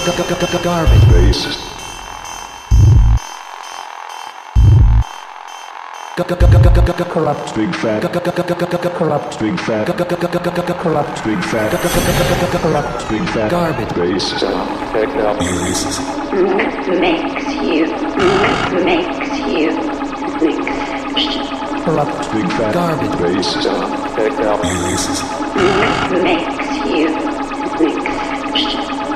Garbage. Racist. Corrupt. Big fat. Corrupt. Big fat. Corrupt. Big fat. Corrupt. Big fat. Garbage. Racist. makes you, makes you. Corrupt. Big fat. Garbage. Racist. Makes you an exception.